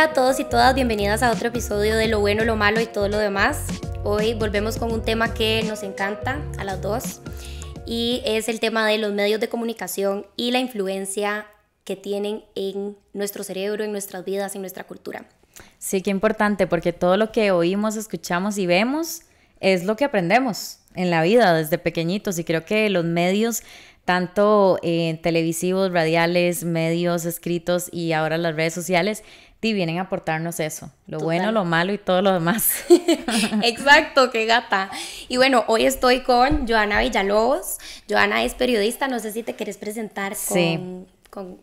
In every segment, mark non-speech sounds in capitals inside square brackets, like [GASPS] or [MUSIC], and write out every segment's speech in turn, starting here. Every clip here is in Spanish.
Hola a todos y todas, bienvenidas a otro episodio de Lo bueno, lo malo y todo lo demás. Hoy volvemos con un tema que nos encanta a las dos y es el tema de los medios de comunicación y la influencia que tienen en nuestro cerebro, en nuestras vidas, en nuestra cultura. Sí, qué importante, porque todo lo que oímos, escuchamos y vemos es lo que aprendemos en la vida desde pequeñitos y creo que los medios tanto en televisivos, radiales, medios escritos y ahora las redes sociales, y vienen a aportarnos eso, lo bueno, lo malo y todo lo demás. [LAUGHS] Exacto, qué gata. Y bueno, hoy estoy con Joana Villalobos. Joana es periodista, no sé si te quieres presentar con, con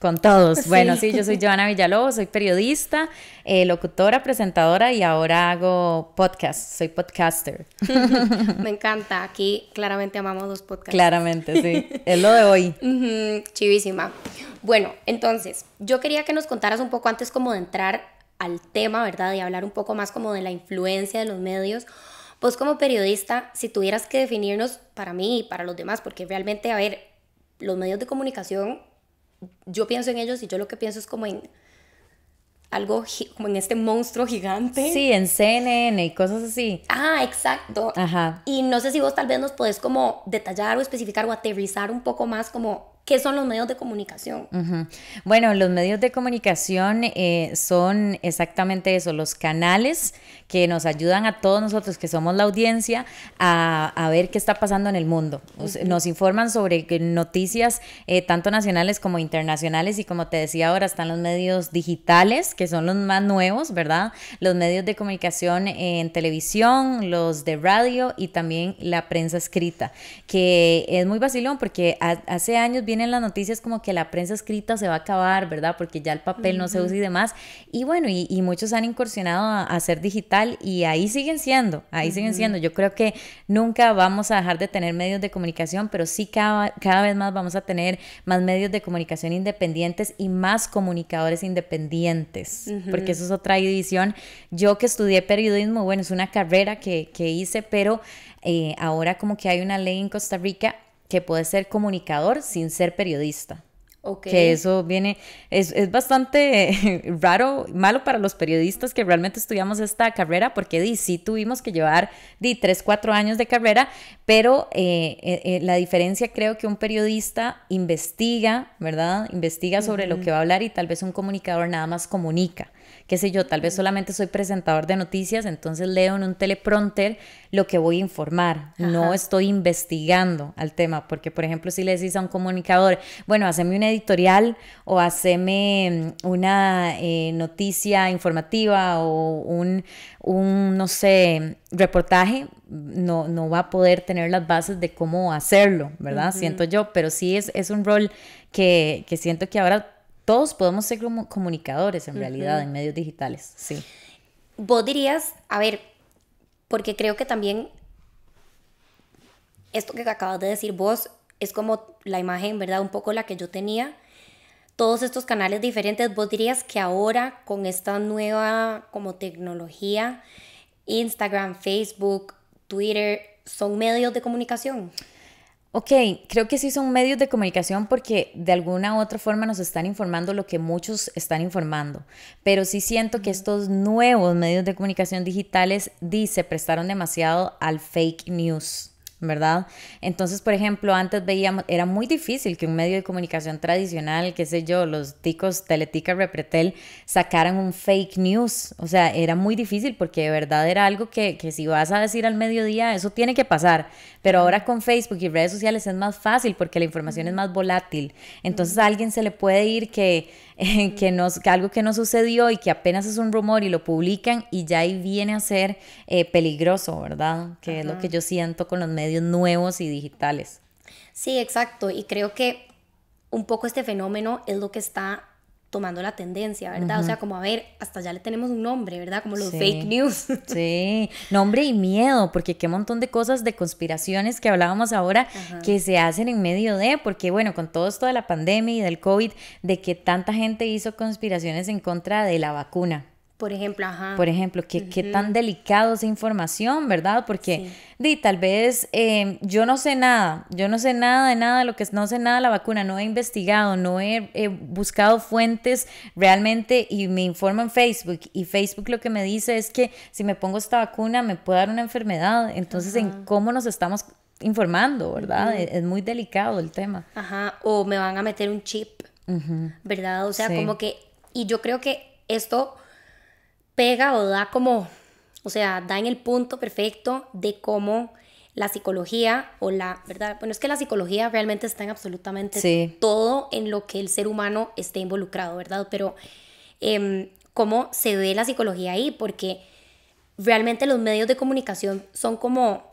con todos. [LAUGHS] Bueno, sí, yo soy Joana Villalobos, soy periodista, eh, locutora, presentadora y ahora hago podcast, soy podcaster. [LAUGHS] Me encanta, aquí claramente amamos los podcasts. Claramente, sí, [LAUGHS] es lo de hoy. chivísima. Bueno, entonces, yo quería que nos contaras un poco antes como de entrar al tema, ¿verdad? Y hablar un poco más como de la influencia de los medios. Vos como periodista, si tuvieras que definirnos para mí y para los demás, porque realmente, a ver, los medios de comunicación yo pienso en ellos y yo lo que pienso es como en algo como en este monstruo gigante. Sí, en CNN y cosas así. Ah, exacto. Ajá. Y no sé si vos tal vez nos podés como detallar o especificar o aterrizar un poco más como ¿Qué son los medios de comunicación? Bueno, los medios de comunicación eh, son exactamente eso, los canales que nos ayudan a todos nosotros que somos la audiencia a, ver qué está pasando en el mundo. Nos informan sobre noticias eh, tanto nacionales como internacionales y como te decía ahora están los medios digitales que son los más nuevos, ¿verdad? Los medios de comunicación en televisión, los de radio y también la prensa escrita, que es muy vacilón porque hace años viene en las noticias como que la prensa escrita se va a acabar, ¿verdad? Porque ya el papel no se usa y demás. Y bueno, y, muchos han incursionado a, a, ser digital y ahí siguen siendo, ahí siguen siendo. Yo creo que nunca vamos a dejar de tener medios de comunicación, pero sí cada, cada vez más vamos a tener más medios de comunicación independientes y más comunicadores independientes, porque eso es otra división. Yo que estudié periodismo, bueno, es una carrera que, que hice, pero eh, ahora como que hay una ley en Costa Rica que puede ser comunicador sin ser periodista. Okay. Que eso viene, es, es, bastante [LAUGHS] raro, malo para los periodistas que realmente estudiamos esta carrera, porque di, sí tuvimos que llevar di, 3, 4 años de carrera, pero eh, eh, eh, la diferencia creo que un periodista investiga, ¿verdad? Investiga sobre lo que va a hablar y tal vez un comunicador nada más comunica qué sé yo, tal vez solamente soy presentador de noticias, entonces leo en un teleprompter lo que voy a informar, no estoy investigando al tema, porque por ejemplo si le decís a un comunicador, bueno, haceme un editorial o haceme mm, una eh, noticia informativa o un, un, no sé, reportaje, no, no va a poder tener las bases de cómo hacerlo, ¿verdad? Siento yo, pero sí es, es un rol que, que siento que ahora todos podemos ser como comunicadores en realidad en medios digitales, sí. Vos dirías, a ver, porque creo que también esto que acabas de decir vos es como la imagen, ¿verdad? Un poco la que yo tenía. Todos estos canales diferentes, vos dirías que ahora con esta nueva como tecnología, Instagram, Facebook, Twitter, son medios de comunicación. Ok, creo que sí son medios de comunicación porque de alguna u otra forma nos están informando lo que muchos están informando, pero sí siento que estos nuevos medios de comunicación digitales se prestaron demasiado al fake news. ¿Verdad? Entonces, por ejemplo, antes veíamos, era muy difícil que un medio de comunicación tradicional, qué sé yo, los ticos Teletica Repretel, sacaran un fake news. O sea, era muy difícil porque de verdad era algo que, que si vas a decir al mediodía, eso tiene que pasar. Pero ahora con Facebook y redes sociales es más fácil porque la información es más volátil. Entonces a alguien se le puede ir que, [LAUGHS] que, nos, algo que no sucedió y que apenas es un rumor y lo publican y ya ahí viene a ser eh, peligroso, ¿verdad? Que es lo que yo siento con los medios nuevos y digitales. Sí, exacto. Y creo que un poco este fenómeno es lo que está tomando la tendencia, ¿verdad? O sea, como a ver, hasta ya le tenemos un nombre, ¿verdad? Como los fake news. [LAUGHS] Sí, nombre y miedo, porque qué montón de cosas de conspiraciones que hablábamos ahora que se hacen en medio de, porque bueno, con todo esto de la pandemia y del COVID, de que tanta gente hizo conspiraciones en contra de la vacuna. Por ejemplo, ajá. Por ejemplo, qué, qué tan delicado esa información, ¿verdad? Porque di, tal vez eh, yo no sé nada, yo no sé nada de nada de lo que no sé nada de la vacuna, no he investigado, no he, buscado fuentes realmente y me informo en Facebook y Facebook lo que me dice es que si me pongo esta vacuna me puede dar una enfermedad. Entonces, ¿en cómo nos estamos informando, verdad? es, muy delicado el tema. Ajá, o me van a meter un chip, ¿verdad? O sea, como que, y yo creo que esto pega o da como, o sea, da en el punto perfecto de cómo la psicología o la, ¿verdad? Bueno, es que la psicología realmente está en absolutamente todo en lo que el ser humano esté involucrado, ¿verdad? Pero em, cómo se ve la psicología ahí, porque realmente los medios de comunicación son como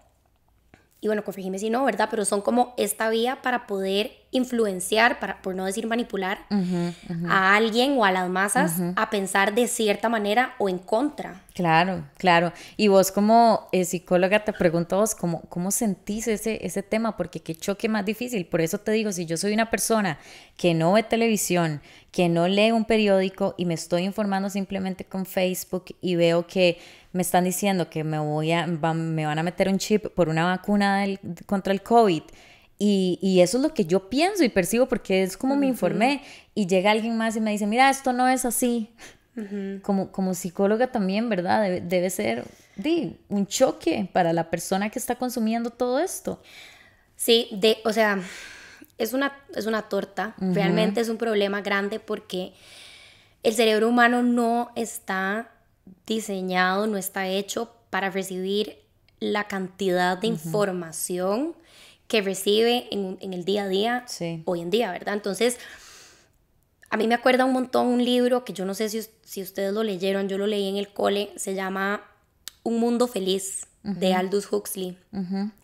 y bueno, corrígeme si no, ¿verdad? Pero son como esta vía para poder influenciar, para, por no decir manipular, a alguien o a las masas a pensar de cierta manera o en contra. Claro, claro. Y vos como eh, psicóloga te pregunto vos, ¿cómo, ¿cómo sentís ese, ese tema? Porque qué choque más difícil. Por eso te digo, si yo soy una persona que no ve televisión, que no lee un periódico y me estoy informando simplemente con Facebook y veo que me están diciendo que me, voy a, me van a meter un chip por una vacuna contra el COVID. Y, y, eso es lo que yo pienso y percibo porque es como me informé y llega alguien más y me dice, mira, esto no es así. como, como psicóloga también, ¿verdad? Debe, ser di, un choque para la persona que está consumiendo todo esto. Sí, de, o sea, es una, es una torta, realmente es un problema grande porque el cerebro humano no está diseñado, no está hecho para recibir la cantidad de información que recibe en, el día a día hoy en día, ¿verdad? Entonces, a mí me acuerda un montón un libro que yo no sé si, si ustedes lo leyeron, yo lo leí en el cole, se llama Un Mundo Feliz de Aldous Huxley.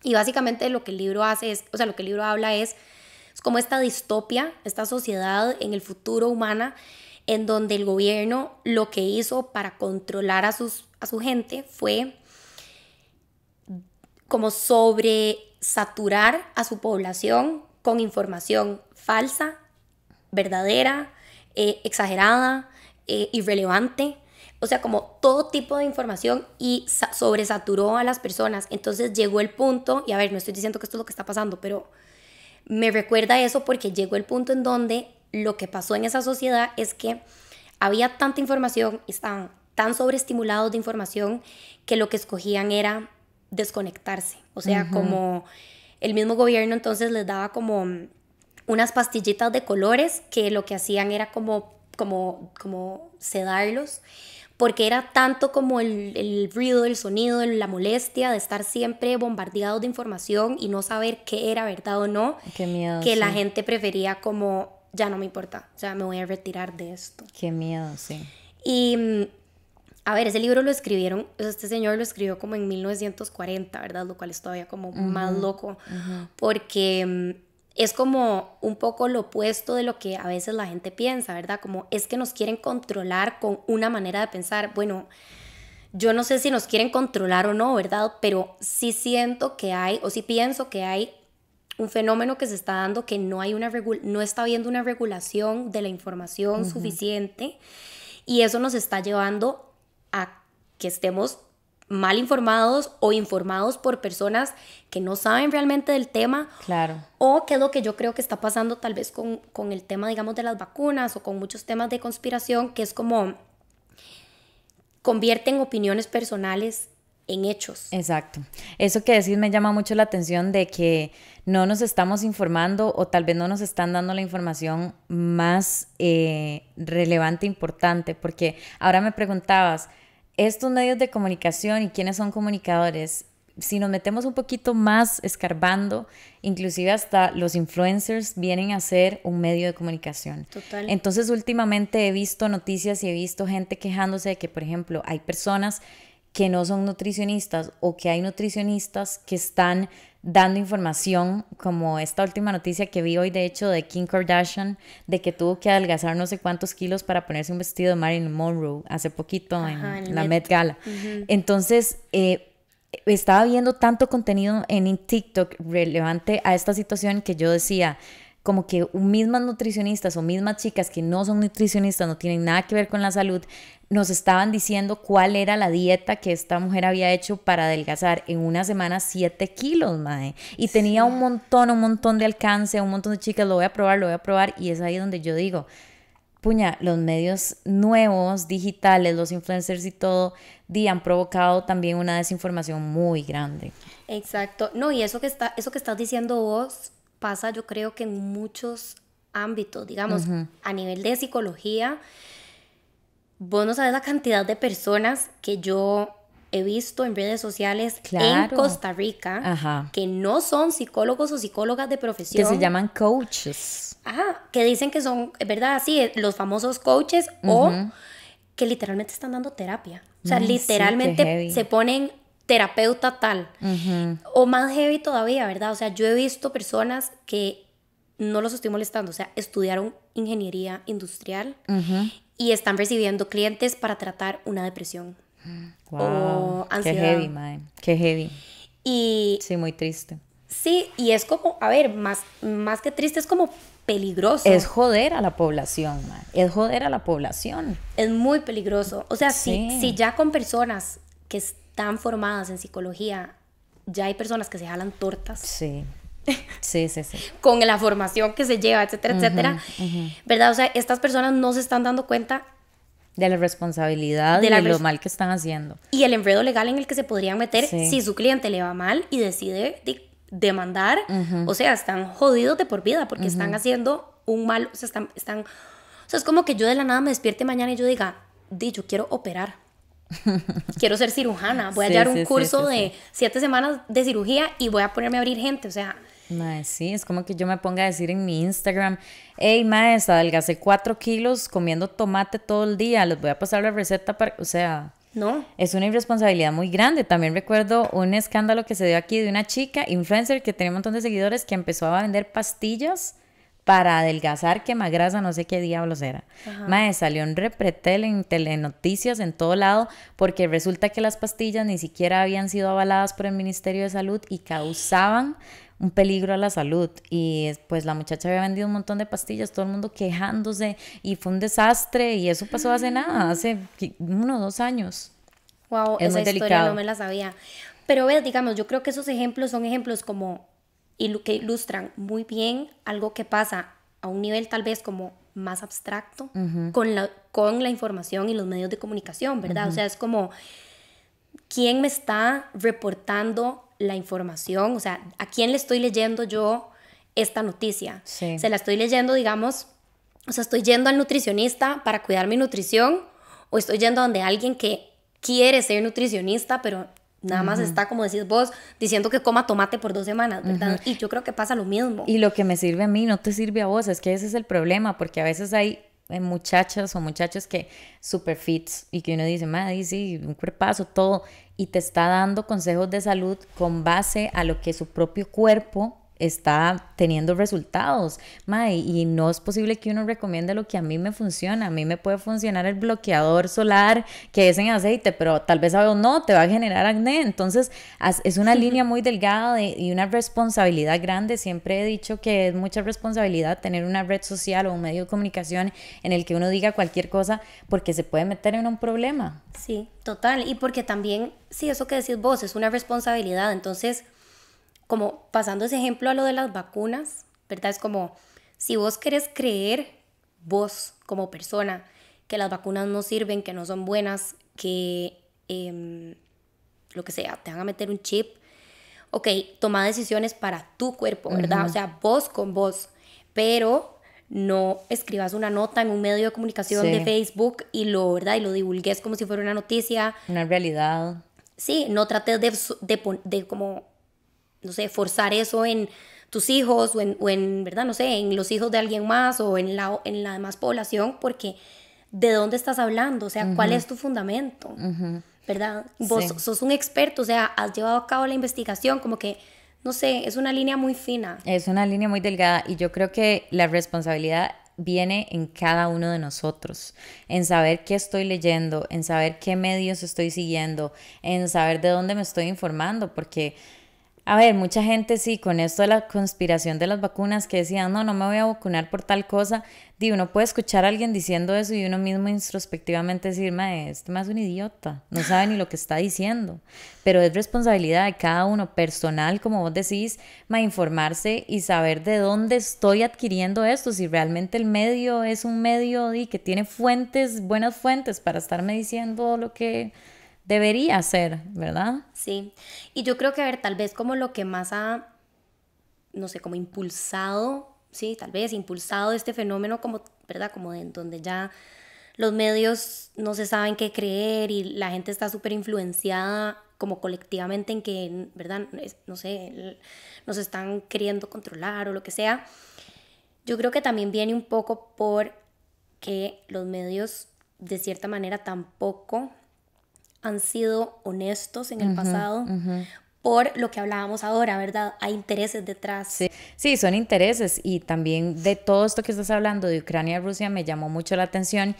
Y básicamente lo que el libro hace es, o sea, lo que el libro habla es, es como esta distopia, esta sociedad en el futuro humana en donde el gobierno lo que hizo para controlar a, sus, a su gente fue como sobresaturar a su población con información falsa, verdadera, eh, exagerada, eh, irrelevante. O sea, como todo tipo de información y sobresaturó a las personas. Entonces llegó el punto, y a ver, no estoy diciendo que esto es lo que está pasando, pero me recuerda eso porque llegó el punto en donde lo que pasó en esa sociedad es que había tanta información, estaban tan sobreestimulados de información que lo que escogían era desconectarse. O sea, como el mismo gobierno entonces les daba como unas pastillitas de colores que lo que hacían era como, como, como sedarlos porque era tanto como el, el, ruido, el sonido, la molestia de estar siempre bombardeados de información y no saber qué era verdad o no, que la gente prefería como ya no me importa, sea, me voy a retirar de esto. Qué miedo, sí. Y, mm, a ver, ese libro lo escribieron, este señor lo escribió como en 1940, ¿verdad? Lo cual es todavía como más loco, porque mm, es como un poco lo opuesto de lo que a veces la gente piensa, ¿verdad? Como es que nos quieren controlar con una manera de pensar, bueno, yo no sé si nos quieren controlar o no, ¿verdad? Pero sí siento que hay, o sí pienso que hay un fenómeno que se está dando que no, hay una no está habiendo una regulación de la información suficiente y eso nos está llevando a que estemos mal informados o informados por personas que no saben realmente del tema. Claro. O que es lo que yo creo que está pasando tal vez con, con el tema, digamos, de las vacunas o con muchos temas de conspiración, que es como convierten opiniones personales en hechos. Exacto. Eso que decís me llama mucho la atención de que no nos estamos informando o tal vez no nos están dando la información más eh, relevante, importante, porque ahora me preguntabas, estos medios de comunicación y quiénes son comunicadores, si nos metemos un poquito más escarbando, inclusive hasta los influencers vienen a ser un medio de comunicación. Total. Entonces últimamente he visto noticias y he visto gente quejándose de que, por ejemplo, hay personas que no son nutricionistas o que hay nutricionistas que están dando información, como esta última noticia que vi hoy, de hecho, de Kim Kardashian, de que tuvo que adelgazar no sé cuántos kilos para ponerse un vestido de Marilyn Monroe hace poquito en, la Met, Gala. Entonces, eh, estaba viendo tanto contenido en TikTok relevante a esta situación que yo decía, como que mismas nutricionistas o mismas chicas que no son nutricionistas, no tienen nada que ver con la salud, nos estaban diciendo cuál era la dieta que esta mujer había hecho para adelgazar en una semana 7 kilos, mae. Y tenía un montón, un montón de alcance, un montón de chicas, lo voy a probar, lo voy a probar. Y es ahí donde yo digo, puña, los medios nuevos, digitales, los influencers y todo, di, han provocado también una desinformación muy grande. Exacto. No, y eso que, está, eso que estás diciendo vos pasa yo creo que en muchos ámbitos, digamos, a nivel de psicología, vos no sabes la cantidad de personas que yo he visto en redes sociales en Costa Rica que no son psicólogos o psicólogas de profesión. Que se llaman coaches. Ajá, que dicen que son, ¿verdad? Sí, los famosos coaches o que literalmente están dando terapia. O sea, literalmente se ponen terapeuta tal. O más heavy todavía, ¿verdad? O sea, yo he visto personas que no los estoy molestando, o sea, estudiaron ingeniería industrial y están recibiendo clientes para tratar una depresión. Wow, Qué heavy, man. Qué heavy. Y, sí, muy triste. Sí, y es como, a ver, más, más que triste, es como peligroso. Es joder a la población, man. Es joder a la población. Es muy peligroso. O sea, si, si ya con personas que están formadas en psicología, ya hay personas que se jalan tortas. Sí. [LAUGHS] Sí, sí, sí. con la formación que se lleva, etcétera, etcétera. ¿Verdad? O sea, estas personas no se están dando cuenta de la responsabilidad de, lo mal que están haciendo. Y el enredo legal en el que se podrían meter si su cliente le va mal y decide demandar. O sea, están jodidos de por vida porque están haciendo un mal, o sea, están, están... O sea, es como que yo de la nada me despierte mañana y yo diga, di, yo quiero operar. Quiero ser cirujana. Voy a llevar un curso de siete semanas de cirugía y voy a ponerme a abrir gente. O sea, sí, es como que yo me ponga a decir en mi Instagram, hey, maestra, adelgacé cuatro kilos comiendo tomate todo el día, les voy a pasar la receta para, o sea... No. Es una irresponsabilidad muy grande. También recuerdo un escándalo que se dio aquí de una chica influencer que tenía un montón de seguidores que empezó a vender pastillas para adelgazar, quemagrasa, no sé qué diablos era. Mae, salió en repretel en telenoticias en todo lado porque resulta que las pastillas ni siquiera habían sido avaladas por el Ministerio de Salud y causaban un peligro a la salud. Y pues la muchacha había vendido un montón de pastillas, todo el mundo quejándose y fue un desastre y eso pasó hace nada, hace uno o dos años. Wow, esa historia no me la sabía. Pero ves, digamos, yo creo que esos ejemplos son ejemplos como que ilustran muy bien algo que pasa a un nivel tal vez como más abstracto con, la, con la información y los medios de comunicación, ¿verdad? O sea, es como, ¿quién me está reportando la información, o sea, ¿a quién le estoy leyendo yo esta noticia? Se la estoy leyendo, digamos, o sea, estoy yendo al nutricionista para cuidar mi nutrición o estoy yendo a donde alguien que quiere ser nutricionista, pero nada más está, como decís vos, diciendo que coma tomate por dos semanas, ¿verdad? Y yo creo que pasa lo mismo. Y lo que me sirve a mí no te sirve a vos, es que ese es el problema, porque a veces hay muchachas o muchachos que super fits y que uno dice, madre, sí, un cuerpazo, todo, y te está dando consejos de salud con base a lo que su propio cuerpo está teniendo resultados. y no es posible que uno recomiende lo que a mí me funciona. A mí me puede funcionar el bloqueador solar que es en aceite, pero tal vez a no, te va a generar acné. Entonces, es una línea muy delgada y una responsabilidad grande. Siempre he dicho que es mucha responsabilidad tener una red social o un medio de comunicación en el que uno diga cualquier cosa porque se puede meter en un problema. Sí, total. Y porque también, sí, eso que decís vos, es una responsabilidad. Entonces, como pasando ese ejemplo a lo de las vacunas, ¿verdad? Es como, si vos querés creer, vos como persona, que las vacunas no sirven, que no son buenas, que em, lo que sea, te van a meter un chip, ok, toma decisiones para tu cuerpo, ¿verdad? O sea, vos con vos, pero no escribas una nota en un medio de comunicación de Facebook y lo, ¿verdad? Y lo divulgues como si fuera una noticia. Una realidad. Sí, no trates de, de, de como no sé, forzar eso en tus hijos o en, ¿verdad? No sé, en los hijos de alguien más o en la, en la demás población, porque ¿de dónde estás hablando? O sea, ¿cuál es tu fundamento? ¿Verdad? Vos sos un experto, o sea, has llevado a cabo la investigación, como que, no sé, es una línea muy fina. Es una línea muy delgada y yo creo que la responsabilidad viene en cada uno de nosotros, en saber qué estoy leyendo, en saber qué medios estoy siguiendo, en saber de dónde me estoy informando, porque A ver, mucha gente sí, con esto de la conspiración de las vacunas, que decían, no, no me voy a vacunar por tal cosa, di, uno puede escuchar a alguien diciendo eso y uno mismo introspectivamente decir, este más un idiota, no sabe ni lo que está diciendo. Pero es responsabilidad de cada uno, personal, como vos decís, ma, informarse y saber de dónde estoy adquiriendo esto, si realmente el medio es un medio di, que tiene fuentes, buenas fuentes para estarme diciendo lo que debería ser, ¿verdad? Sí, y yo creo que, a ver, tal vez como lo que más ha, no sé, como impulsado, sí, tal vez impulsado este fenómeno como, ¿verdad? Como de donde ya los medios no se saben qué creer y la gente está súper influenciada como colectivamente en que, ¿verdad? No sé, nos están queriendo controlar o lo que sea. Yo creo que también viene un poco por que los medios de cierta manera tampoco han sido honestos en el pasado. por lo que hablábamos ahora, ¿verdad? Hay intereses detrás. Sí. sí, son intereses y también de todo esto que estás hablando de Ucrania y Rusia me llamó mucho la atención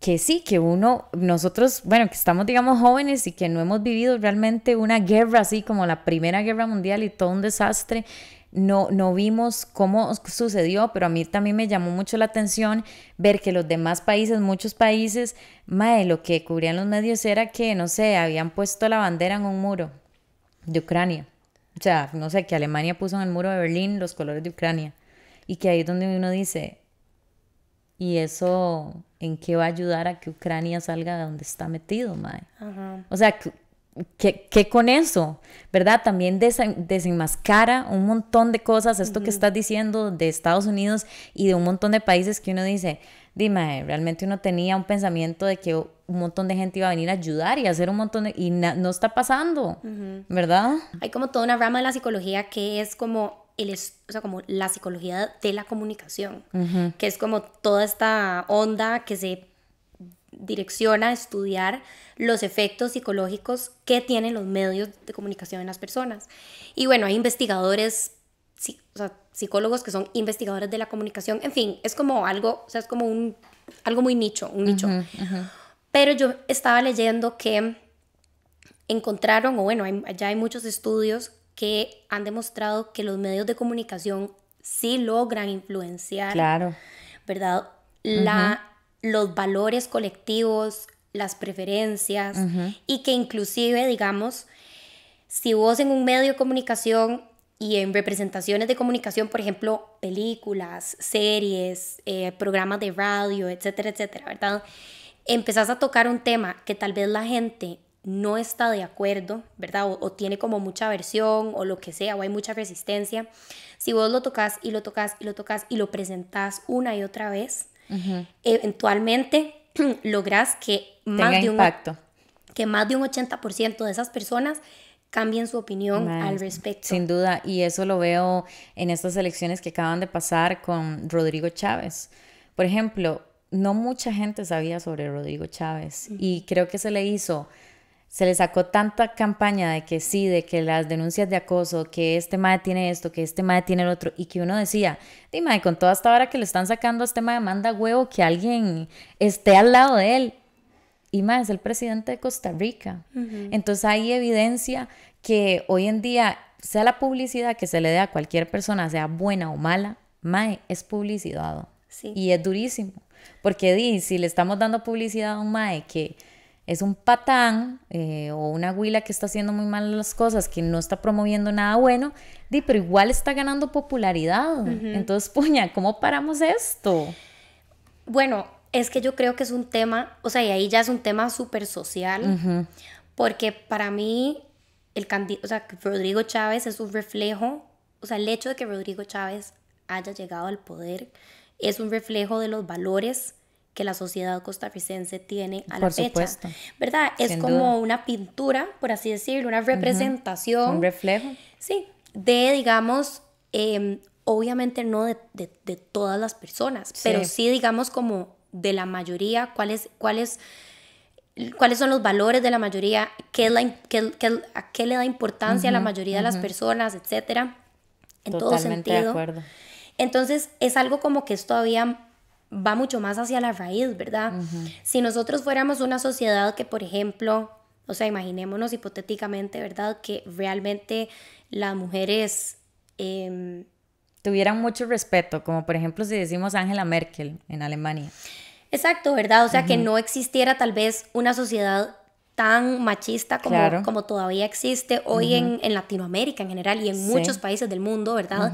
que sí, que uno, nosotros, bueno, que estamos, digamos, jóvenes y que no hemos vivido realmente una guerra así como la Primera Guerra Mundial y todo un desastre, no, no vimos cómo sucedió, pero a mí también me llamó mucho la atención ver que los demás países, muchos países, mae, lo que cubrían los medios era que, no sé, habían puesto la bandera en un muro de Ucrania. O sea, no sé, que Alemania puso en el muro de Berlín los colores de Ucrania. Y que ahí es donde uno dice, ¿y eso en qué va a ayudar a que Ucrania salga de donde está metido, mae? O sea, ¿Qué, con eso? ¿Verdad? También desenmascara un montón de cosas, esto que estás diciendo de Estados Unidos y de un montón de países que uno dice, dime, realmente uno tenía un pensamiento de que un montón de gente iba a venir a ayudar y hacer un montón de... y no está pasando, ¿verdad? Hay como toda una rama de la psicología que es como el, o sea, como la psicología de la comunicación, que es como toda esta onda que se direcciona a estudiar los efectos psicológicos que tienen los medios de comunicación en las personas. Y bueno, hay investigadores, o sea, psicólogos que son investigadores de la comunicación, en fin, es como algo, o sea, es como un, algo muy nicho, un nicho. Pero yo estaba leyendo que encontraron, o bueno, ya hay muchos estudios que han demostrado que los medios de comunicación sí logran influenciar, claro. ¿verdad? La, los valores colectivos, las preferencias y que inclusive, digamos, si vos en un medio de comunicación y en representaciones de comunicación, por ejemplo, películas, series, eh, programas de radio, etcétera, etcétera, ¿verdad? Empezás a tocar un tema que tal vez la gente no está de acuerdo, ¿verdad? O, o, tiene como mucha aversión o lo que sea, o hay mucha resistencia. Si vos lo tocas y lo tocas y lo tocas y lo presentás una y otra vez, eventualmente [CLEARS THROAT] logras que más, de un, que más de un 80% de esas personas cambien su opinión al respecto. Sin duda, y eso lo veo en estas elecciones que acaban de pasar con Rodrigo Chávez. Por ejemplo, no mucha gente sabía sobre Rodrigo Chávez y creo que se le hizo se le sacó tanta campaña de que sí, de que las denuncias de acoso, que este madre tiene esto, que este madre tiene el otro, y que uno decía, dime, con toda esta hora que le están sacando a este madre, manda huevo que alguien esté al lado de él. Y más, es el presidente de Costa Rica. Entonces hay evidencia que hoy en día, sea la publicidad que se le dé a cualquier persona, sea buena o mala, mae, es publicidad. Y es durísimo. Porque di, si le estamos dando publicidad a un mae que es un patán eh, o una huila que está haciendo muy mal las cosas, que no está promoviendo nada bueno, di, pero igual está ganando popularidad. Entonces, [LAUGHS] puña, ¿cómo paramos esto? Bueno, es que yo creo que es un tema, o sea, y ahí ya es un tema súper social, porque para mí, el o sea, Rodrigo Chávez es un reflejo, o sea, el hecho de que Rodrigo Chávez haya llegado al poder es un reflejo de los valores que la sociedad costarricense tiene a la fecha. ¿Verdad? es como una pintura, por así decirlo, una representación. Un reflejo. Sí, de, digamos, em, obviamente no de, de, todas las personas, pero sí, digamos, como de la mayoría, cuáles, cuáles, cuáles son los valores de la mayoría, qué, es la, qué, qué, a qué le da importancia a la mayoría de las personas, etcétera, en todo sentido. De acuerdo. Entonces, es algo como que es todavía va mucho más hacia la raíz, ¿verdad? Si nosotros fuéramos una sociedad que, por ejemplo, O sea, imaginémonos hipotéticamente, ¿verdad? Que realmente las mujeres... Em, Tuvieran mucho respeto, como por ejemplo si decimos Angela Merkel en Alemania. Exacto, ¿verdad? O sea, que no existiera tal vez una sociedad tan machista como, como todavía existe hoy en, en, Latinoamérica en general y en muchos países del mundo, ¿verdad?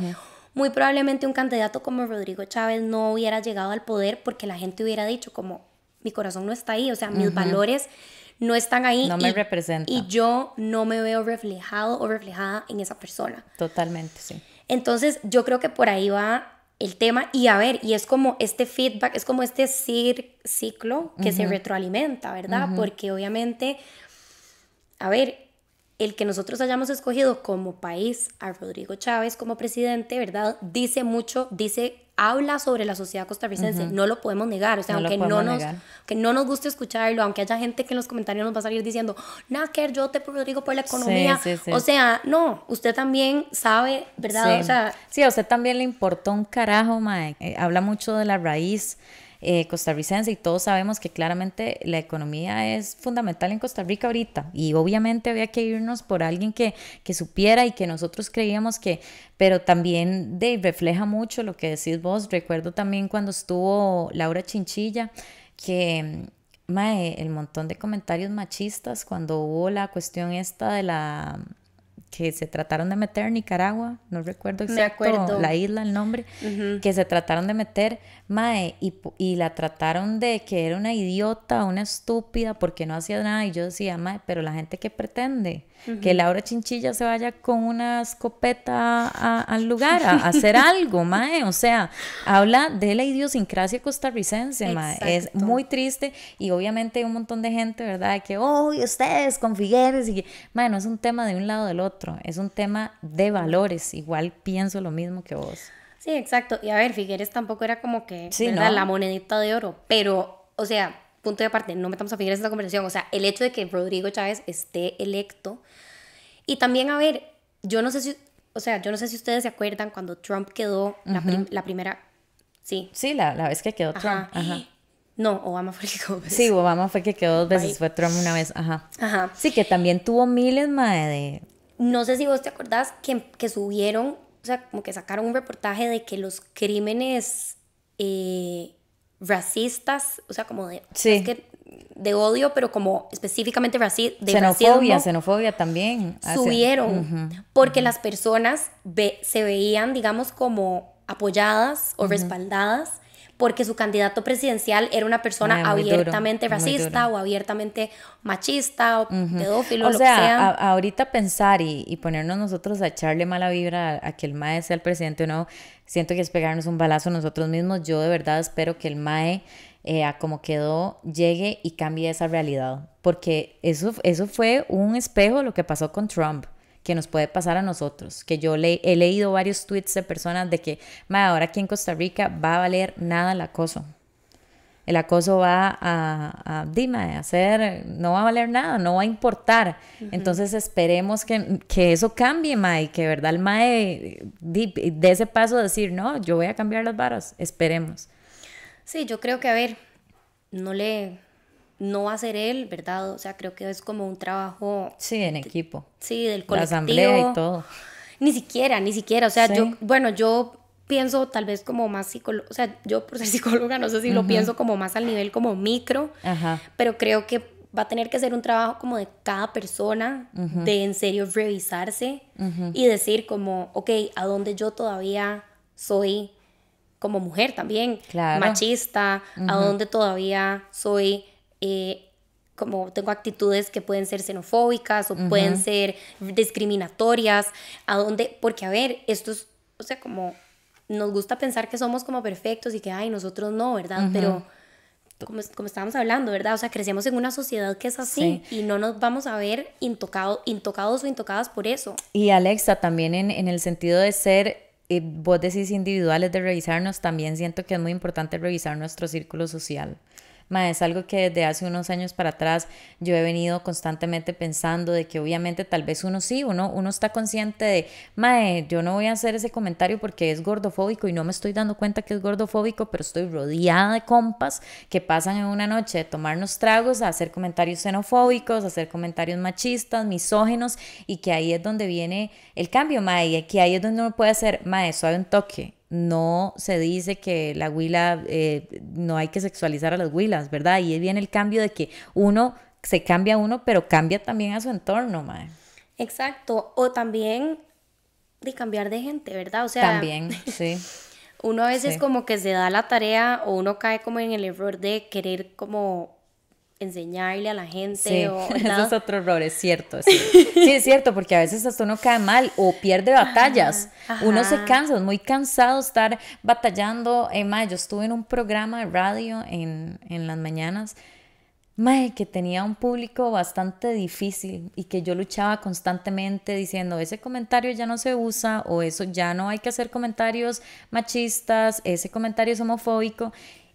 Muy probablemente un candidato como Rodrigo Chávez no hubiera llegado al poder porque la gente hubiera dicho como, mi corazón no está ahí, o sea, mis valores no están ahí. No me representa. Y yo no me veo reflejado o reflejada en esa persona. Totalmente, sí. Entonces, yo creo que por ahí va el tema y a ver, y es como este feedback, es como este ciclo que se retroalimenta, ¿verdad? Porque obviamente, a ver, el que nosotros hayamos escogido como país a Rodrigo Chávez como presidente, ¿verdad? Dice mucho, dice, habla sobre la sociedad costarricense, no lo podemos negar, o sea, aunque, no nos, que no nos guste escucharlo, aunque haya gente que en los comentarios nos va a salir diciendo, que yo te Rodrigo por la economía, o sea, no, usted también sabe, ¿verdad? O sea, sí, a usted también le importó un carajo, Mae, eh, habla mucho de la raíz eh, costarricense y todos sabemos que claramente la economía es fundamental en Costa Rica ahorita. Y obviamente había que irnos por alguien que, que supiera y que nosotros creíamos que, pero también de, refleja mucho lo que decís vos. Recuerdo también cuando estuvo Laura Chinchilla que mae, el montón de comentarios machistas cuando hubo la cuestión esta de la que se trataron de meter Nicaragua, no recuerdo exacto la isla, el nombre, que se trataron de meter, mae, y, y, la trataron de que era una idiota, una estúpida, porque no hacía nada, y yo decía, mae, pero la gente que pretende, que Laura Chinchilla se vaya con una escopeta al lugar a, hacer [LAUGHS] algo, mae. O sea, habla de la idiosincrasia costarricense, mae. Es muy triste y obviamente hay un montón de gente, ¿verdad? Que, oh, y ustedes con Figueres y mae, no es un tema de un lado del otro, es un tema de valores. Igual pienso lo mismo que vos. Sí, exacto. Y a ver, Figueres tampoco era como que la monedita de oro, pero, o sea, punto de aparte, no metamos a Figueres en esta conversación. O sea, el hecho de que Rodrigo Chávez esté electo y también, a ver, yo no sé si, o sea, yo no sé si ustedes se acuerdan cuando Trump quedó la, primera, sí. Sí, la, la, vez que quedó Trump. Ajá. No, Obama fue el que quedó dos veces. Sí, Obama fue el que quedó dos veces, fue Trump una vez, ajá. Ajá. Sí, que también tuvo miles, más de... No sé si vos te acordás que, que subieron, o sea, como que sacaron un reportaje de que los crímenes eh, racistas, o sea, como de... Sí. que de odio, pero como específicamente de xenofobia, xenofobia también. Subieron, porque las personas se veían, digamos, como apoyadas o respaldadas porque su candidato presidencial era una persona abiertamente racista o abiertamente machista o pedófilo. O sea, ahorita pensar y, ponernos nosotros a echarle mala vibra a, que el MAE sea el presidente o no, siento que es pegarnos un balazo nosotros mismos. Yo de verdad espero que el MAE eh, a como quedó, llegue y cambie esa realidad. Porque eso, eso fue un espejo lo que pasó con Trump que nos puede pasar a nosotros, que yo le, he leído varios tweets de personas de que, ahora aquí en Costa Rica va a valer nada el acoso. El acoso va a, a dime, a hacer, no va a valer nada, no va a importar. Entonces esperemos que, que, eso cambie, Mae, que verdad el Mae de ese paso de decir, no, yo voy a cambiar las varas, esperemos. Sí, yo creo que, a ver, no le, no va a ser él, ¿verdad? O sea, creo que es como un trabajo... Sí, en equipo. Sí, del colectivo. La asamblea y todo. Ni siquiera, ni siquiera, o sea, yo, bueno, yo pienso tal vez como más psicólogo, o sea, yo por ser [LAUGHS] psicóloga no sé si lo pienso como más al nivel como micro, Ajá. pero creo que va a tener que ser un trabajo como de cada persona, de en serio revisarse y decir como, ok, ¿a dónde yo todavía soy como mujer también, machista, a donde todavía soy, eh, como tengo actitudes que pueden ser xenofóbicas o pueden ser discriminatorias, a donde, porque a ver, esto es, o sea, como nos gusta pensar que somos como perfectos y que, ay, nosotros no, ¿verdad? Pero como, como, estábamos hablando, ¿verdad? O sea, crecemos en una sociedad que es así y no nos vamos a ver intocado, intocados o intocadas por eso. Y Alexa, también en, en el sentido de ser y vos decís individuales de revisarnos, también siento que es muy importante revisar nuestro círculo social. Ma, es algo que desde hace unos años para atrás yo he venido constantemente pensando de que obviamente tal vez uno sí, uno, uno está consciente de, mae, yo no voy a hacer ese comentario porque es gordofóbico y no me estoy dando cuenta que es gordofóbico, pero estoy rodeada de compas que pasan en una noche de tomarnos tragos a hacer comentarios xenofóbicos, a hacer comentarios machistas, misógenos y que ahí es donde viene el cambio, mae, y que ahí es donde uno puede hacer, mae, suave un toque, no se dice que la huila, eh, no hay que sexualizar a las huilas, ¿verdad? Y viene el cambio de que uno se cambia a uno, pero cambia también a su entorno, mae. Exacto, o también de cambiar de gente, ¿verdad? O sea, también, [LAUGHS] sí. Uno a veces como que se da la tarea o uno cae como en el error de querer como enseñarle a la gente. Sí, o, [LAUGHS] ese es otro error, es cierto. Sí. sí. es cierto, porque a veces hasta uno cae mal o pierde batallas. Uno se cansa, es muy cansado estar batallando. Eh, yo estuve en un programa de radio en, en las mañanas Mae, que tenía un público bastante difícil y que yo luchaba constantemente diciendo ese comentario ya no se usa o eso ya no hay que hacer comentarios machistas, ese comentario es homofóbico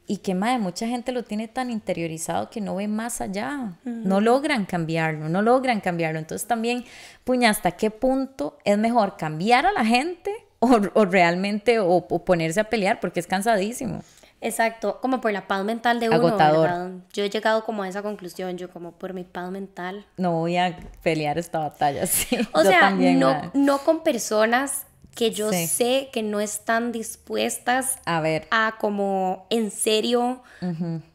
y que mae, mucha gente lo tiene tan interiorizado que no ve más allá, no logran cambiarlo, no logran cambiarlo. Entonces también, puña, ¿hasta qué punto es mejor cambiar a la gente o, o realmente o, o ponerse a pelear porque es cansadísimo? Exacto, como por la paz mental de uno. Agotador. Yo he llegado como a esa conclusión, yo como por mi paz mental. No voy a pelear esta batalla, [LAUGHS] sí. O sea, no, no con personas que yo sé que no están dispuestas a ver a como en serio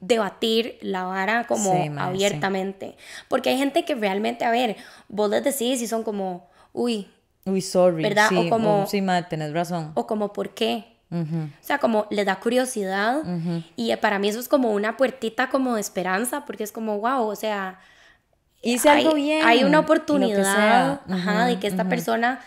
debatir la vara como abiertamente. Porque hay gente que realmente, a ver, vos les decís y son como, uy. Uy, sorry. ¿Verdad? o como, sí, madre, tenés razón. O como, ¿por qué? O sea, como le da curiosidad y para mí eso es como una puertita como de esperanza porque es como, wow, o sea, hice hay, algo bien. Hay una oportunidad de que esta persona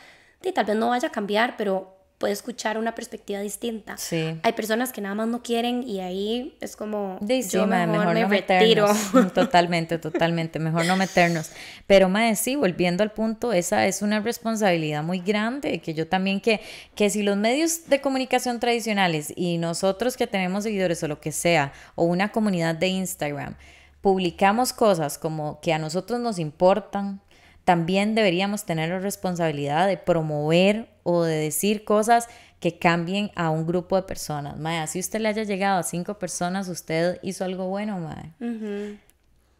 tal vez no vaya a cambiar, pero puede escuchar una perspectiva distinta. Sí. Hay personas que nada más no quieren y ahí es como yo mejor, me retiro. [LAUGHS] Totalmente, totalmente, mejor no meternos. Pero mae, sí, volviendo al punto, esa es una responsabilidad muy grande que yo también que que si los medios de comunicación tradicionales y nosotros que tenemos seguidores o lo que sea o una comunidad de Instagram publicamos cosas como que a nosotros nos importan, también deberíamos tener la responsabilidad de promover o de decir cosas que cambien a un grupo de personas. Maya, si usted le haya llegado a cinco personas, usted hizo algo bueno, Maya.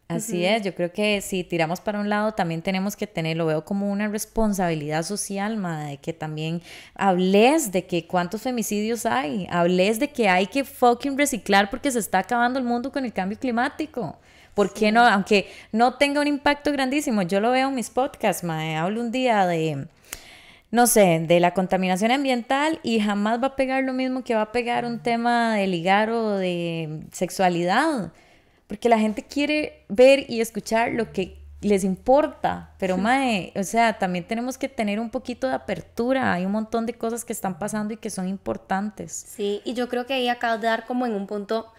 Así es, yo creo que si tiramos para un lado también tenemos que tener, lo veo como una responsabilidad social, Maya, de que también hables de que cuántos femicidios hay, hables de que hay que fucking reciclar porque se está acabando el mundo con el cambio climático. ¿Por qué no? Aunque no tenga un impacto grandísimo, yo lo veo en mis podcasts, mae, hablo un día de, no sé, de la contaminación ambiental y jamás va a pegar lo mismo que va a pegar un tema de ligar o de sexualidad, porque la gente quiere ver y escuchar lo que les importa, pero mae, o sea, también tenemos que tener un poquito de apertura, hay un montón de cosas que están pasando y que son importantes. Sí, y yo creo que ahí acabo de dar como en un punto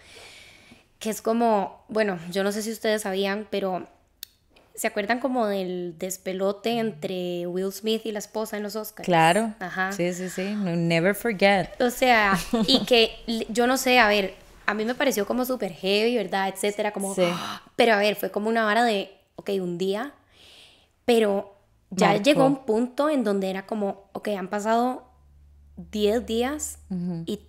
que es como, bueno, yo no sé si ustedes sabían, pero ¿se acuerdan como del despelote entre Will Smith y la esposa en los Oscars? Claro. Ajá. Sí, sí, sí. Never forget. O sea, y [LAUGHS] que yo no sé, a ver, a mí me pareció como súper heavy, ¿verdad? Etcétera, como... Sí. [GASPS] Pero a ver, fue como una vara de, ok, un día, pero ya llegó un punto en donde era como, ok, han pasado 10 días y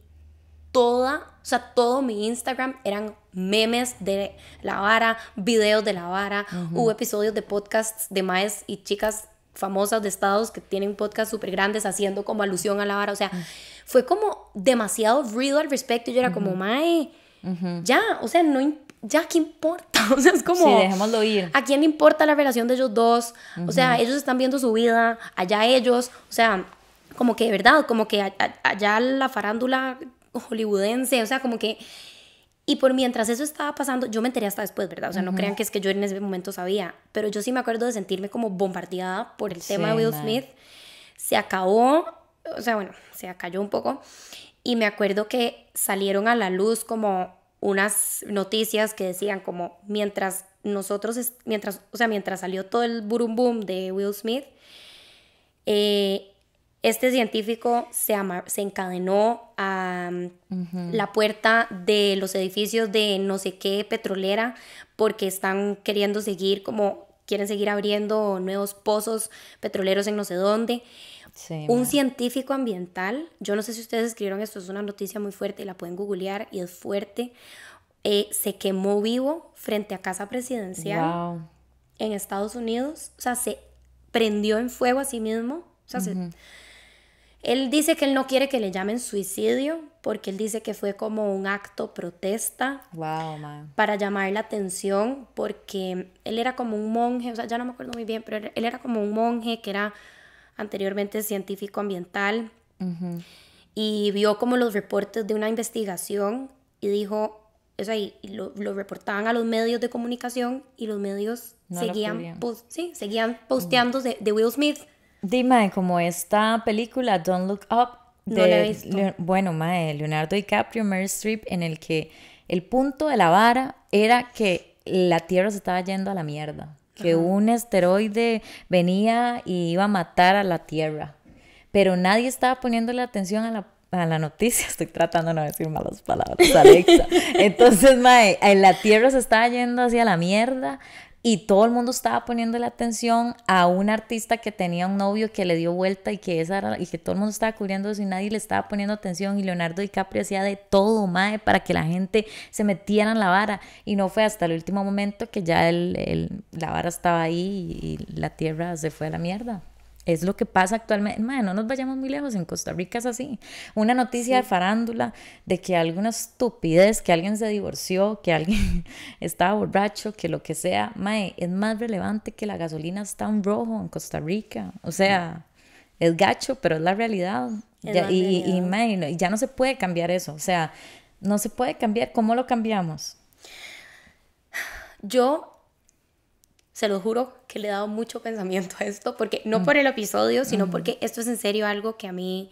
toda, o sea, todo mi Instagram eran memes de la vara, videos de la vara, hubo episodios de podcasts de maes y chicas famosas de estados que tienen podcasts súper grandes haciendo como alusión a la vara, o sea, fue como demasiado ruido al respecto. Yo era como, mae, ya, o sea, no ya, ¿qué importa? [LAUGHS] O sea, es como... Sí, dejémoslo ir. ¿A quién le importa la relación de ellos dos? O sea, ellos están viendo su vida, allá ellos, o sea, como que de verdad, como que allá la farándula hollywoodense, o sea, como que... Y por mientras eso estaba pasando, yo me enteré hasta después, ¿verdad? O sea, no crean que es que yo en ese momento sabía, pero yo sí me acuerdo de sentirme como bombardeada por el tema de Will Smith. Se acabó, o sea, bueno, se cayó un poco. Y me acuerdo que salieron a la luz como unas noticias que decían como mientras nosotros, mientras, o sea, mientras salió todo el boom boom de Will Smith, eh, Este científico se, se encadenó a mm, la puerta de los edificios de no sé qué petrolera porque están queriendo seguir como quieren seguir abriendo nuevos pozos petroleros en no sé dónde. un científico ambiental, yo no sé si ustedes escribieron esto, es una noticia muy fuerte y la pueden googlear y es fuerte, eh, se quemó vivo frente a casa presidencial en Estados Unidos, o sea, se prendió en fuego a sí mismo, o sea, se, él dice que él no quiere que le llamen suicidio porque él dice que fue como un acto protesta para llamar la atención porque él era como un monje, o sea, ya no me acuerdo muy bien, pero él era como un monje que era anteriormente científico ambiental y vio como los reportes de una investigación y dijo, eso ahí, lo, lo reportaban a los medios de comunicación y los medios seguían, sí, seguían posteando de, de Will Smith Dime, como esta película Don't Look Up de, bueno, mae, Leonardo DiCaprio, Meryl Streep, en el que el punto de la vara era que la Tierra se estaba yendo a la mierda, que un esteroide venía y iba a matar a la Tierra, pero nadie estaba poniéndole atención a la a la noticia, [LAUGHS] estoy tratando de no decir malas palabras, Alexa. [LAUGHS] Entonces, mae, la Tierra se estaba yendo hacia la mierda, y todo el mundo estaba poniendo la atención a un artista que tenía un novio que le dio vuelta y que esa era, y que todo el mundo estaba cubriendo eso y nadie le estaba poniendo atención y Leonardo DiCaprio hacía de todo, mae, para que la gente se metiera en la vara y no fue hasta el último momento que ya el, la vara estaba ahí y la tierra se fue a la mierda. Es lo que pasa actualmente. no nos vayamos muy lejos. En Costa Rica es así. Una noticia de farándula de que alguna estupidez, que alguien se divorció, que alguien [LAUGHS] estaba borracho, que lo que sea, mae, es más relevante que la gasolina está en rojo en Costa Rica. O sea, es gacho, pero es la realidad. y, y ya no se puede cambiar eso. O sea, no se puede cambiar. ¿Cómo lo cambiamos? Yo se lo juro que le he dado mucho pensamiento a esto, porque no mm. por el episodio, sino porque esto es en serio algo que a mí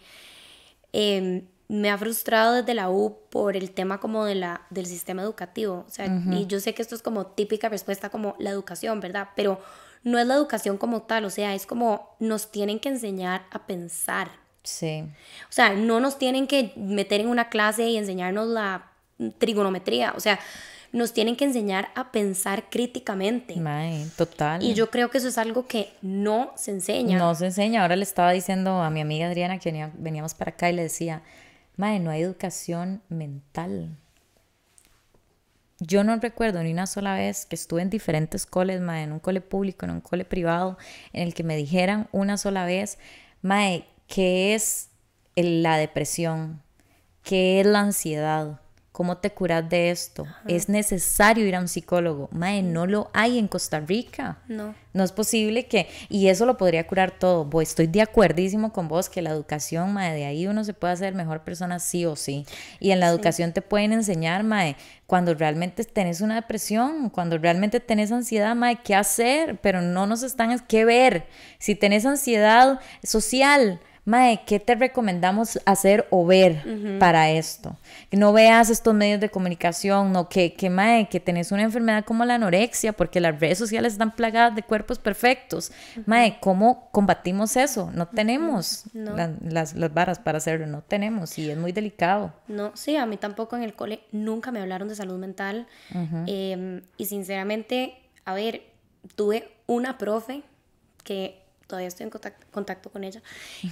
em, me ha frustrado desde la U por el tema como de la, del sistema educativo. O sea, y yo sé que esto es como típica respuesta como la educación, ¿verdad? Pero no es la educación como tal, o sea, es como nos tienen que enseñar a pensar. Sí. O sea, no nos tienen que meter en una clase y enseñarnos la trigonometría, o sea, nos tienen que enseñar a pensar críticamente. total. Y yo creo que eso es algo que no se enseña. No se enseña. Ahora le estaba diciendo a mi amiga Adriana que veníamos para acá y le decía, Mae, no hay educación mental. Yo no recuerdo ni una sola vez que estuve en diferentes coles, mae, en un cole público, en un cole privado, en el que me dijeran una sola vez, mae, ¿qué es la depresión? ¿Qué es la ansiedad? ¿Cómo te curas de esto? Es necesario ir a un psicólogo. Mae, no lo hay en Costa Rica. No. No es posible que, y eso lo podría curar todo. estoy de acuerdísimo con vos que la educación, mae, de ahí uno se puede hacer mejor persona sí o sí. Y en la educación te pueden enseñar, mae, cuando realmente tenés una depresión, cuando realmente tenés ansiedad, mae, qué hacer, pero no nos están, qué ver. Si tenés ansiedad social, Mae, ¿qué te recomendamos hacer o ver para esto? Que no veas estos medios de comunicación, no que, que, mae, que tenés una enfermedad como la anorexia, porque las redes sociales están plagadas de cuerpos perfectos. Mae, ¿cómo combatimos eso? No tenemos las, las, varas para hacerlo, no tenemos y es muy delicado. No, sí, a mí tampoco en el cole nunca me hablaron de salud mental em, y sinceramente, a ver, tuve una profe que todavía estoy en contacto, con ella.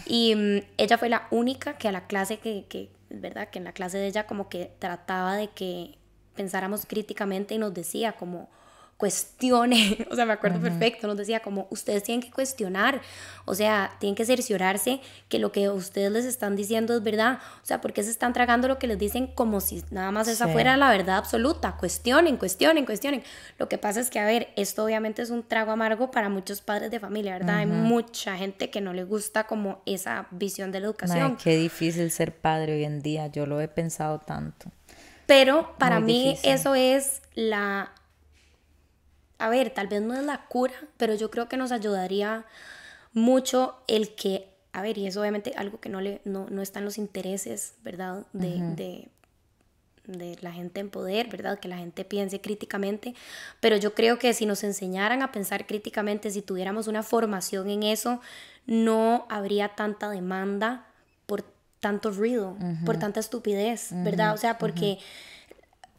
Y mm, ella fue la única que a la clase que, que, ¿verdad? Que en la clase de ella como que trataba de que pensáramos críticamente y nos decía como, cuestione, [LAUGHS] o sea, me acuerdo perfecto, nos decía como ustedes tienen que cuestionar, o sea, tienen que cerciorarse que lo que ustedes les están diciendo es verdad, o sea, porque se están tragando lo que les dicen como si nada más esa fuera la verdad absoluta, cuestionen, cuestionen, cuestionen. Lo que pasa es que, a ver, esto obviamente es un trago amargo para muchos padres de familia, ¿verdad? Hay mucha gente que no le gusta como esa visión de la educación. qué difícil ser padre hoy en día, yo lo he pensado tanto. Pero para mí eso es la a ver, tal vez no es la cura, pero yo creo que nos ayudaría mucho el que, a ver, y es obviamente algo que no, le, no, no está en los intereses, ¿verdad? De, de la gente en poder, ¿verdad? Que la gente piense críticamente, pero yo creo que si nos enseñaran a pensar críticamente, si tuviéramos una formación en eso, no habría tanta demanda por tanto ruido, por tanta estupidez, ¿verdad? O sea, porque,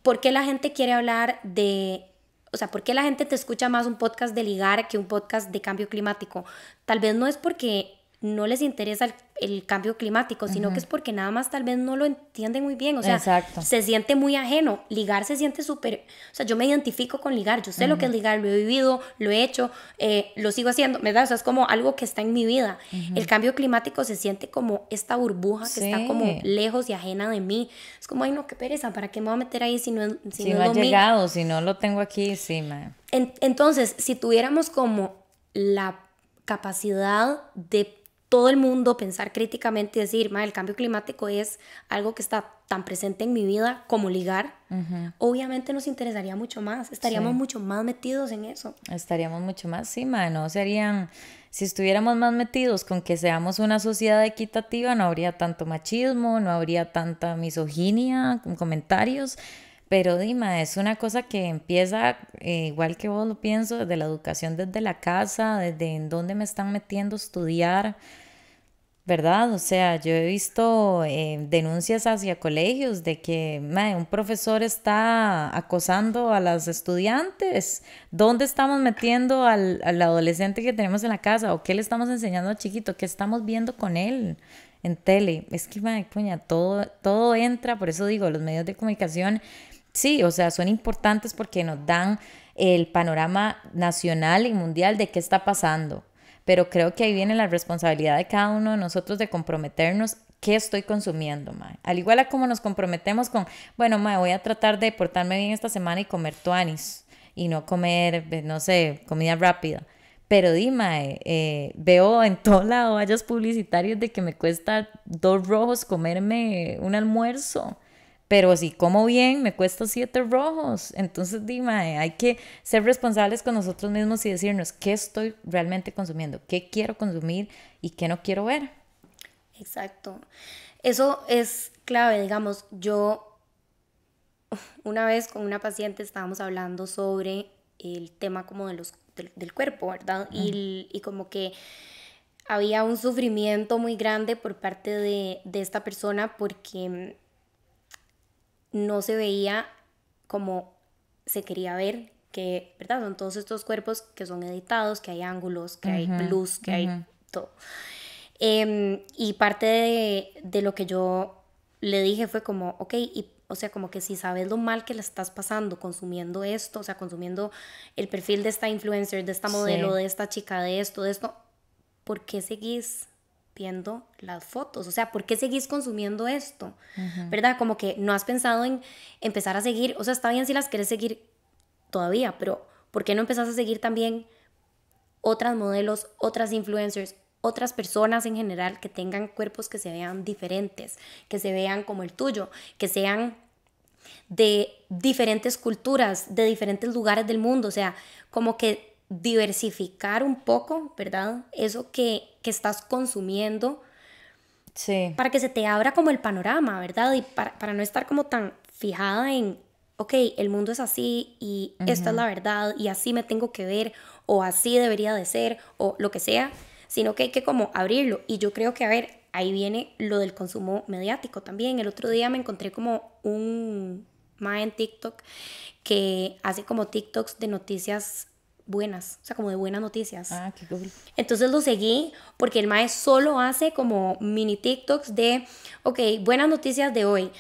¿por qué la gente quiere hablar de o sea, ¿por qué la gente te escucha más un podcast de ligar que un podcast de cambio climático? Tal vez no es porque no les interesa el, cambio climático, sino que es porque nada más tal vez no lo entienden muy bien, o sea, se siente muy ajeno, ligar se siente súper, o sea, yo me identifico con ligar, yo sé lo que es ligar, lo he vivido, lo he hecho, eh, lo sigo haciendo, ¿verdad? O sea, es como algo que está en mi vida. El cambio climático se siente como esta burbuja que está como lejos y ajena de mí. Es como, ay, no, qué pereza, ¿para qué me voy a meter ahí si no, si, si no, ha llegado, si no lo tengo aquí, sí, man. entonces, si tuviéramos como la capacidad de todo el mundo pensar críticamente y decir, el cambio climático es algo que está tan presente en mi vida como ligar, obviamente nos interesaría mucho más, estaríamos mucho más metidos en eso. Estaríamos mucho más, sí, ma, no serían, si estuviéramos más metidos con que seamos una sociedad equitativa, no habría tanto machismo, no habría tanta misoginia, comentarios. Pero Dima, es una cosa que empieza, eh, igual que vos lo pienso, desde la educación desde la casa, desde en dónde me están metiendo a estudiar, ¿verdad? O sea, yo he visto eh, denuncias hacia colegios de que un profesor está acosando a las estudiantes. ¿Dónde estamos metiendo al, adolescente que tenemos en la casa? ¿O qué le estamos enseñando al chiquito? ¿Qué estamos viendo con él? en tele. Es que, madre, puña, todo, todo entra, por eso digo, los medios de comunicación Sí, o sea, son importantes porque nos dan el panorama nacional y mundial de qué está pasando. Pero creo que ahí viene la responsabilidad de cada uno de nosotros de comprometernos qué estoy consumiendo, mae. Al igual a como nos comprometemos con, bueno, mae, voy a tratar de portarme bien esta semana y comer tuanis y no comer, eh, no sé, comida rápida. Pero dime, eh, veo en [LAUGHS] todo lado vallas publicitarias de que me cuesta dos rojos comerme un almuerzo. Pero si como bien, me cuesta siete rojos. Entonces, dime, hay que ser responsables con nosotros mismos y decirnos qué estoy realmente consumiendo, qué quiero consumir y qué no quiero ver. Exacto. Eso es clave, digamos, yo una vez con una paciente estábamos hablando sobre el tema como de los, del, cuerpo, ¿verdad? y, y, como que había un sufrimiento muy grande por parte de, de esta persona porque no se veía como se quería ver, que, ¿verdad? Son todos estos cuerpos que son editados, que hay ángulos, que hay blues, que hay todo. Em, y parte de, de, lo que yo le dije fue como, ok, y, o sea, como que si sabes lo mal que le estás pasando consumiendo esto, o sea, consumiendo el perfil de esta influencer, de esta modelo, de esta chica, de esto, de esto, ¿por qué seguís viendo las fotos. O sea, ¿por qué seguís consumiendo esto? ¿Verdad? Como que no has pensado en empezar a seguir. O sea, está bien si las quieres seguir todavía, pero ¿por qué no empezás a seguir también otras modelos, otras influencers, otras personas en general que tengan cuerpos que se vean diferentes, que se vean como el tuyo, que sean de diferentes culturas, de diferentes lugares del mundo, o sea, como que diversificar un poco, ¿verdad? Eso que, que estás consumiendo. Sí. Para que se te abra como el panorama, ¿verdad? Y para, para no estar como tan fijada en, ok, el mundo es así y esta es la verdad y así me tengo que ver o así debería de ser o lo que sea, sino que hay que como abrirlo. Y yo creo que, a ver, ahí viene lo del consumo mediático también. El otro día me encontré como un ma en TikTok que hace como TikToks de noticias buenas, o sea, como de buenas noticias. Ah, qué cool. Entonces lo seguí porque el maestro solo hace como mini TikToks de, ok, buenas noticias de hoy.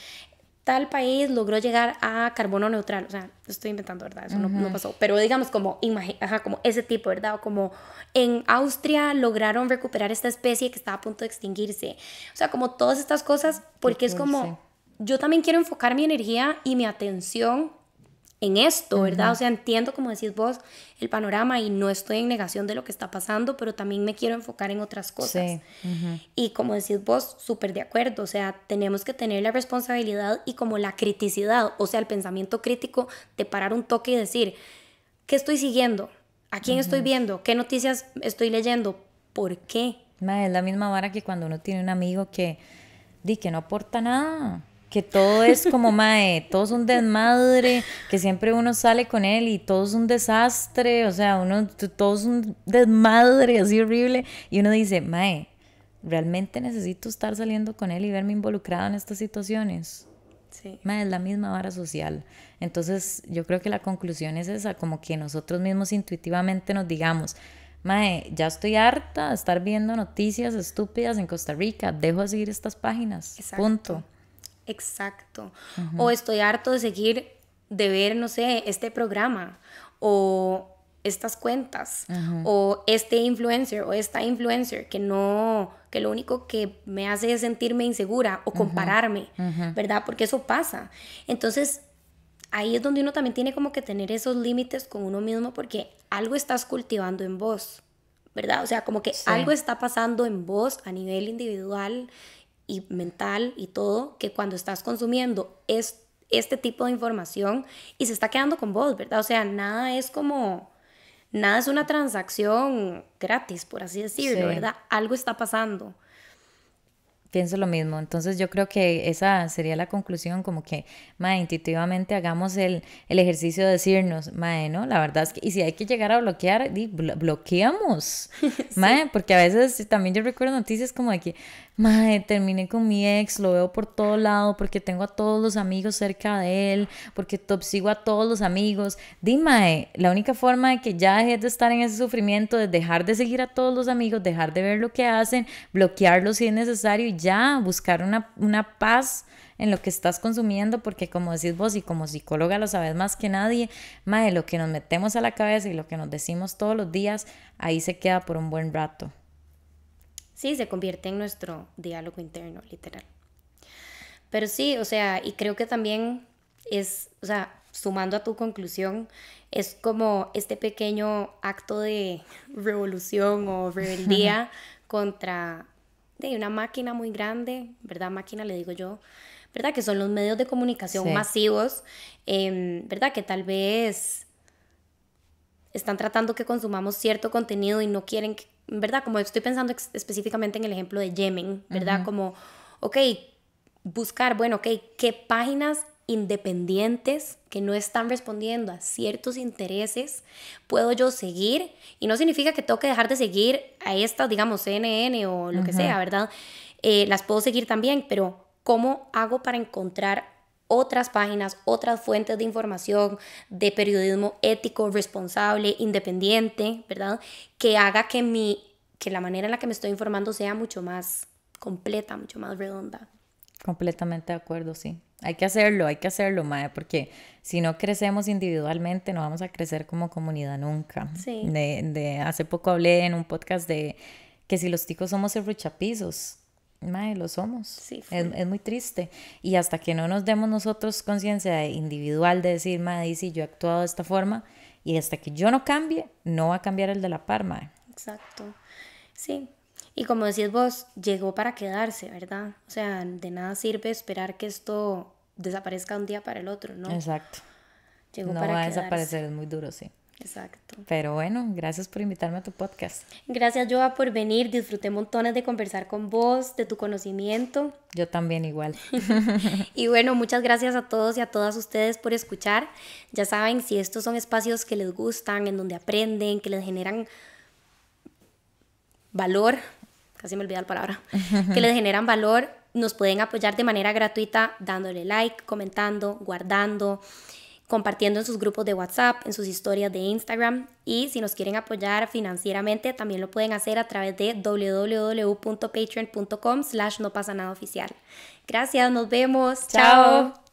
Tal país logró llegar a carbono neutral, o sea, estoy inventando, ¿verdad? Eso no, no, pasó, pero digamos como, ajá, como ese tipo, ¿verdad? O como en Austria lograron recuperar esta especie que estaba a punto de extinguirse. O sea, como todas estas cosas, porque es como, yo también quiero enfocar mi energía y mi atención en esto, ¿verdad? O sea, entiendo, como decís vos, el panorama y no estoy en negación de lo que está pasando, pero también me quiero enfocar en otras cosas. Y como decís vos, súper de acuerdo, o sea, tenemos que tener la responsabilidad y como la criticidad, o sea, el pensamiento crítico de parar un toque y decir, ¿qué estoy siguiendo? ¿A quién estoy viendo? ¿Qué noticias estoy leyendo? ¿Por qué? es la misma vara que cuando uno tiene un amigo que, di, que no aporta nada que todo es como [LAUGHS] mae, todo es un desmadre, que siempre uno sale con él y todo es un desastre, o sea, uno todo es un desmadre así horrible y uno dice, mae, realmente necesito estar saliendo con él y verme involucrado en estas situaciones. Sí. Mae, es la misma vara social. Entonces, yo creo que la conclusión es esa, como que nosotros mismos intuitivamente nos digamos, Mae, ya estoy harta de estar viendo noticias estúpidas en Costa Rica, dejo de seguir estas páginas. Punto. Exacto. O estoy harto de seguir, de ver, no sé, este programa o estas cuentas o este influencer o esta influencer que no, que lo único que me hace es sentirme insegura o compararme, ¿verdad? Porque eso pasa. Entonces, ahí es donde uno también tiene como que tener esos límites con uno mismo porque algo estás cultivando en vos, ¿verdad? O sea, como que algo está pasando en vos a nivel individual y mental y todo, que cuando estás consumiendo es este tipo de información y se está quedando con vos, ¿verdad? O sea, nada es como, nada es una transacción gratis, por así decirlo, ¿verdad? Algo está pasando. Pienso lo mismo, entonces yo creo que esa sería la conclusión, como que, mae, intuitivamente hagamos el, el ejercicio de decirnos, mae, ¿no? La verdad es que, y si hay que llegar a bloquear, bloqueamos, [LAUGHS] mae, porque a veces también yo recuerdo noticias como de que, Mae, terminé con mi ex, lo veo por todo lado porque tengo a todos los amigos cerca de él, porque sigo a todos los amigos. Dime, la única forma de que ya dejes de estar en ese sufrimiento es dejar de seguir a todos los amigos, dejar de ver lo que hacen, bloquearlos si es necesario y ya buscar una, una paz en lo que estás consumiendo, porque como decís vos y como psicóloga lo sabes más que nadie, mae, lo que nos metemos a la cabeza y lo que nos decimos todos los días, ahí se queda por un buen rato sí, se convierte en nuestro diálogo interno, literal. Pero sí, o sea, y creo que también es, o sea, sumando a tu conclusión, es como este pequeño acto de [LAUGHS] revolución o rebeldía [LAUGHS] contra de una máquina muy grande, ¿verdad? Máquina le digo yo, ¿verdad? Que son los medios de comunicación masivos, em, ¿verdad? Que tal vez están tratando que consumamos cierto contenido y no quieren que ¿verdad? Como estoy pensando específicamente en el ejemplo de Yemen, ¿verdad? Como, ok, buscar, bueno, ok, ¿qué páginas independientes que no están respondiendo a ciertos intereses puedo yo seguir? Y no significa que tengo que dejar de seguir a estas, digamos, CNN o lo que sea, ¿verdad? Eh, las puedo seguir también, pero ¿cómo hago para encontrar otras páginas, otras fuentes de información de periodismo ético, responsable, independiente, ¿verdad? Que haga que, mi, que la manera en la que me estoy informando sea mucho más completa, mucho más redonda. Completamente de acuerdo, sí. Hay que hacerlo, hay que hacerlo, Mae, porque si no crecemos individualmente, no vamos a crecer como comunidad nunca. Sí. De, de hace poco hablé en un podcast de que si los ticos somos ruchapizos, Mae, lo somos. Sí, es, es, muy triste. Y hasta que no nos demos nosotros conciencia individual de decir, Mae, si yo he actuado de esta forma, y hasta que yo no cambie, no va a cambiar el de la par, Mae. Exacto. Sí. Y como decías vos, llegó para quedarse, ¿verdad? O sea, de nada sirve esperar que esto desaparezca un día para el otro, ¿no? Exacto. Llegó no va a desaparecer, es muy duro, sí. Exacto. Pero bueno, gracias por invitarme a tu podcast. Gracias, Joa, por venir. Disfruté montones de conversar con vos, de tu conocimiento. Yo también igual. [LAUGHS] [LAUGHS] y bueno, muchas gracias a todos y a todas ustedes por escuchar. Ya saben, si estos son espacios que les gustan, en donde aprenden, que les generan valor, casi me olvidé la palabra, [LAUGHS] que les generan valor, nos pueden apoyar de manera gratuita dándole like, comentando, guardando compartiendo en sus grupos de WhatsApp, en sus historias de Instagram y si nos quieren apoyar financieramente también lo pueden hacer a través de www.patreon.com slash no pasa nada oficial. Gracias, nos vemos. Chao.